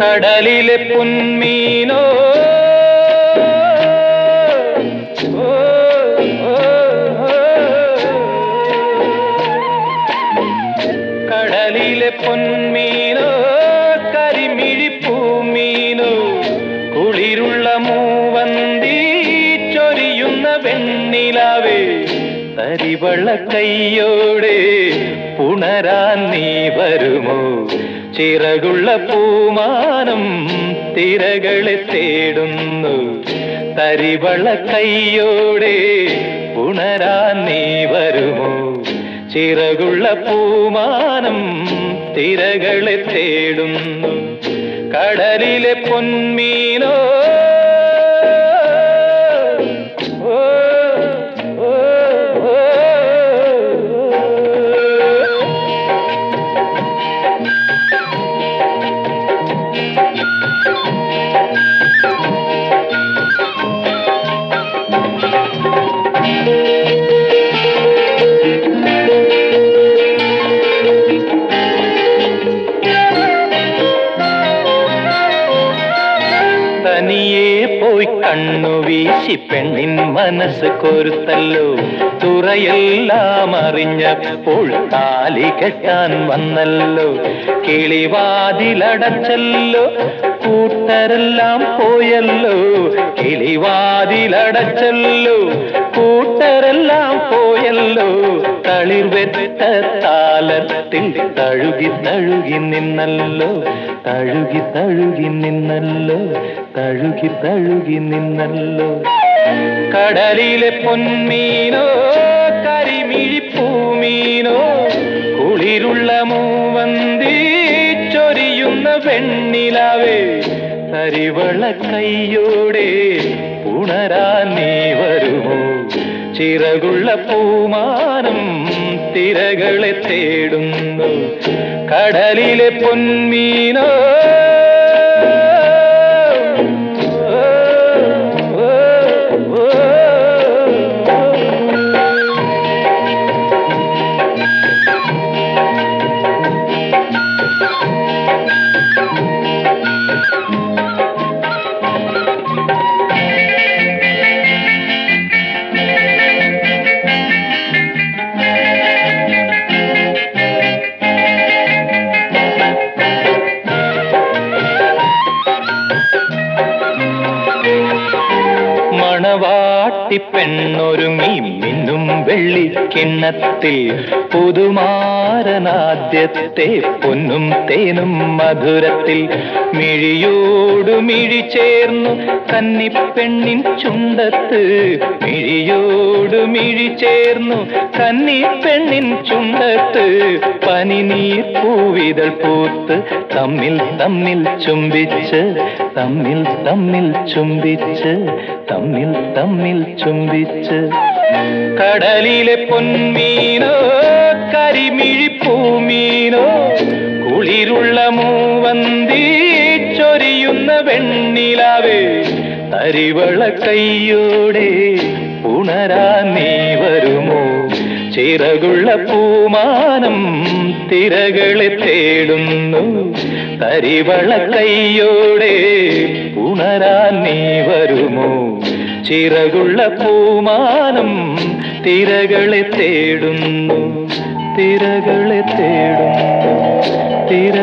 കടലിലെ പൊന്മീനോ. കടലിലെ പൊന്മീനോ കരിമിഴിപ്പൂമീനോ കുളിരുള്ള മൂവന്തി ചൊരിയുന്ന വെണ്ണിലാവേ തരിവള കയ്യോടെ പുണരാൻ നീ വരുമോ? ചിറകുള്ള പൂമാനം തിരകളെ തേടുന്നു. തരിവള്ള കയ്യോടെ പുണരാൻ നീ വരുമോ? ചിറകുള്ള പൂമാനം തിരകളെ തേടുന്നു. കടലിലെ പൊന്മീനോ പോയി കണ്ണു വീശി പെണ്ണിൻ മനസ്സ് കൊരുത്തല്ലോ. തുറയെല്ലാം അറിഞ്ഞപ്പോൾ താലി കെട്ടാൻ വന്നല്ലോ. കിളിവാതിലടച്ചല്ലോ. കൂട്ടരെല്ലാം പോയല്ലോ കിളിവാതിലടച്ചല്ലോ. കൂട്ടരെല്ലാം പോയല്ലോ തളിർവെറ്റ താലത്തിൽ തഴുകി തഴുകി നിന്നല്ലോ തഴുകി തഴുകി നിന്നല്ലോ തഴുകി തഴുകി നിന്നല്ലോ. കടലിലെ പൊന്മീനോ കരിമിഴിപ്പൂമീനോ കുളിരുള്ള മൂവന്തി ചൊരിയുന്ന വെണ്ണിലാവേ. തരിവള കയ്യോടെ ഉണരാൻ നീ വരുമോ? ചിറകുള്ള പൂമാനം തിരകളെ തേടുന്നു. കടലിലെ പൊന്മീനോ മണവാട്ടി പെണ്ണൊരുങ്ങി മിന്നും വെള്ളിക്കിണ്ണത്തിൽ പുതുമാരനാദ്യത്തെ പൊന്നും തേനും മധുരത്തിൽ മിഴിയോടു മിഴി ചേർന്നു കന്നിപ്പെണ്ണിൻ ചുണ്ടത്ത് മിഴിയോടു മിഴി ചേർന്നു കന്നിപ്പെണ്ണിൻ ചുണ്ടത്ത് പനിനീർ പൂവിതൾ പൂത്ത് തമ്മിൽ തമ്മിൽ ചുംബിച്ച് തമ്മിൽ തമ്മിൽ ചുംബിച്ച് തമ്മിൽ തമ്മിൽ ചുംബിച്ച് കടലിലെ പൊന്മീനോ കരിമിഴിപ്പൂമീനോ കുളിരുള്ള മൂവന്തി ചൊരിയുന്ന വെണ്ണിലാവേ തരിവള കയ്യോടെ ഉണരാൻ നീ വരുമോ? ചിറകുള്ള പൂമാനം തിരകളെ തേടുന്നു തരിവള കയ്യോടെ ഉണരാൻ നീ വരുമോ? ചിറകുള്ള പൂമാനം തിരകളെ തേടുന്നു തിരകളെ തേടുന്നു തിരകൾ